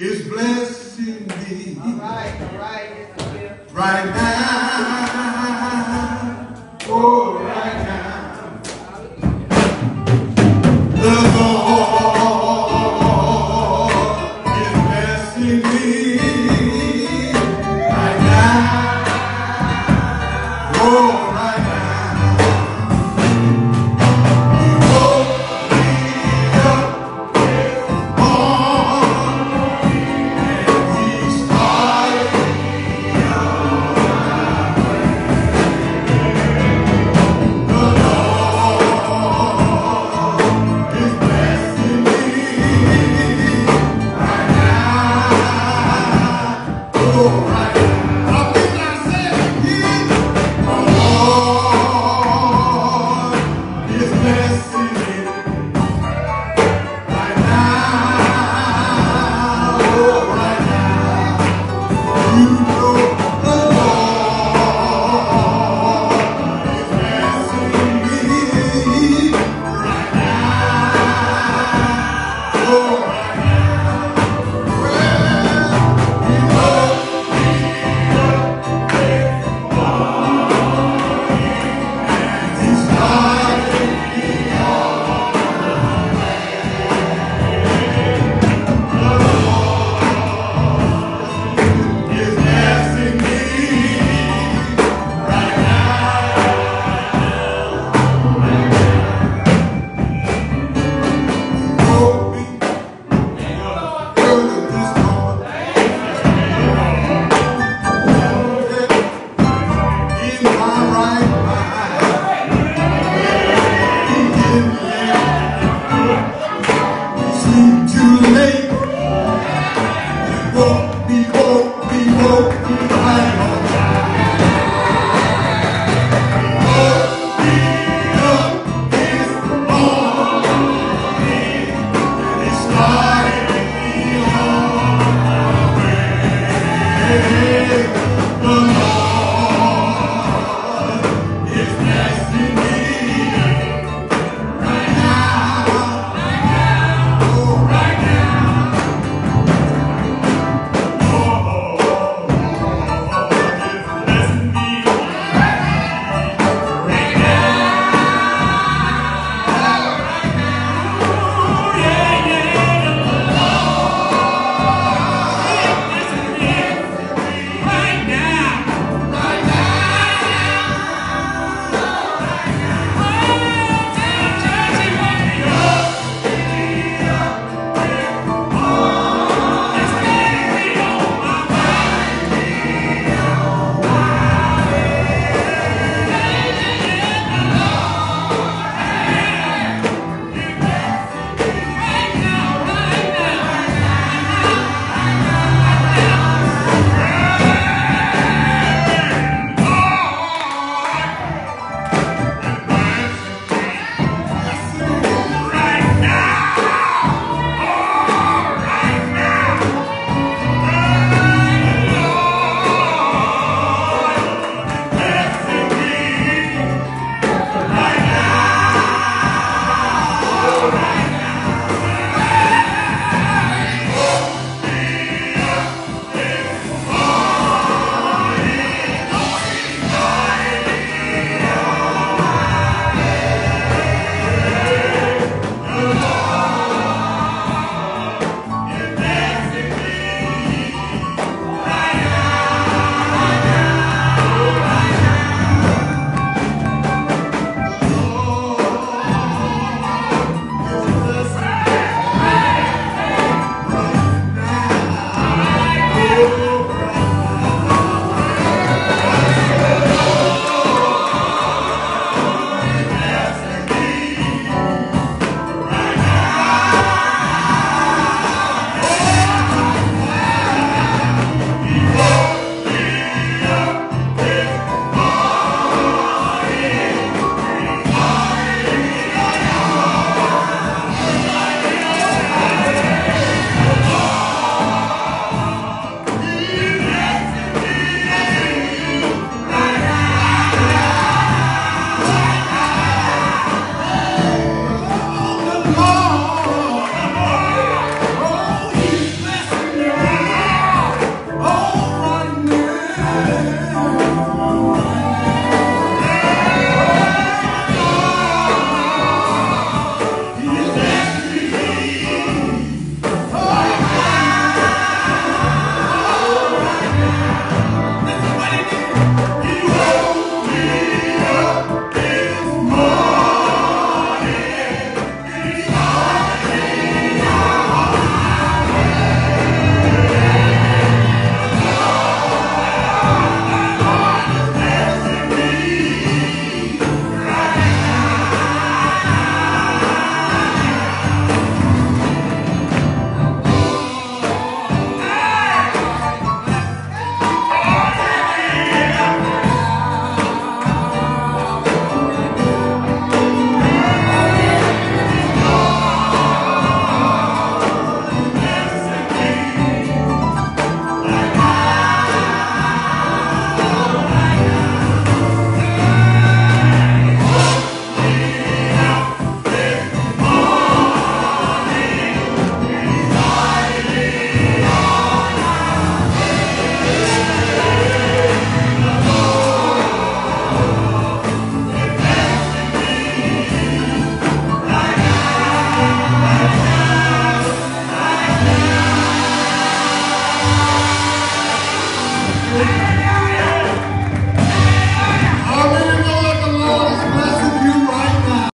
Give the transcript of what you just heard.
is blessing me. All right, all right. Right now. Oh. live alone.